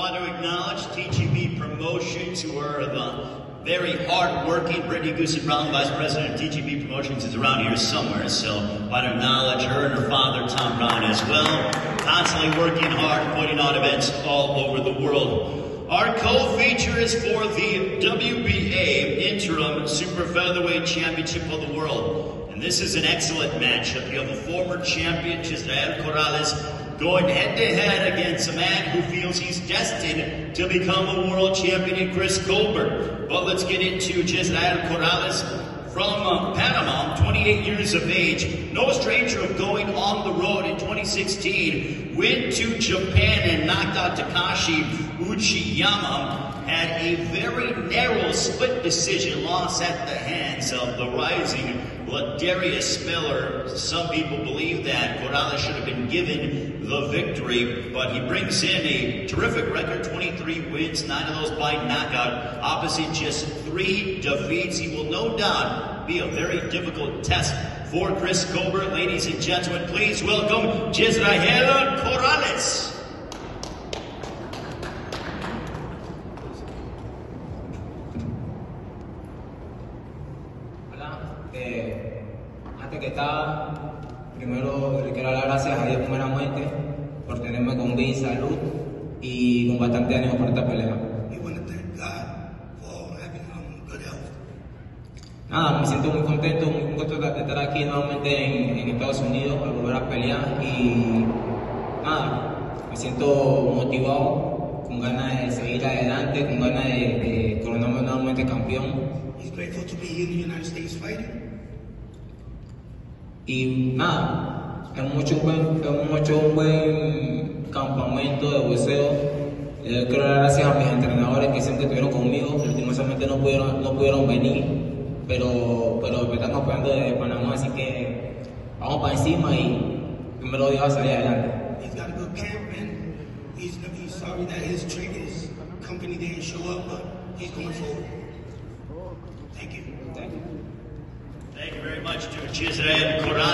want to acknowledge TGB Promotions, who are the uh, very hard-working. Brittany Goossen Brown, Vice President of TGB Promotions, is around here somewhere, so I want to acknowledge her and her father, Tom Brown, as well. Constantly working hard, putting on events all over the world. Our co-feature is for the WBA Interim Super Featherweight Championship of the World. And this is an excellent matchup. You have a former champion, Jezreel Corrales, going head to head against a man who feels he's destined to become a world champion in Chris Colbert. But let's get into Jezreel Corrales from uh, Panama, 28 years of age, no stranger of going on the road in 2016, went to Japan and knocked out Takashi Uchiyama, had a very narrow split decision loss at the hands of the rising Ladarius Miller. Some people believe that Corrales should have been given the victory, but he brings in a terrific record, 23 wins, nine of those by knockout, opposite just three defeats. He will no doubt be a very difficult test for Chris Colbert. Ladies and gentlemen, please welcome Jezreel Eh, antes que nada, primero le quiero dar gracias a Dios primeramente por tenerme con vida y salud y con bastante ánimo para esta pelea. Nada, me siento muy contento, muy contento de estar aquí nuevamente en, en Estados Unidos para volver a pelear y nada, me siento motivado, con ganas de seguir adelante, con ganas de, de coronarme nuevamente campeón. He's grateful to be here in the United States fighting. Y nada, hemos hecho un buen, hemos hecho un buen campamento de boxeo. Le quiero dar gracias a mis entrenadores que siempre estuvieron conmigo. Últimamente no pudieron, no pudieron venir, pero, pero me están apoyando desde Panamá, así que vamos para encima y primero Dios va a salir adelante. He's got a good camp, and he's, he's sorry that his trick, company didn't show up, but he's going forward. Thank you. Thank you. Thank you very much to Jezreel Corrales.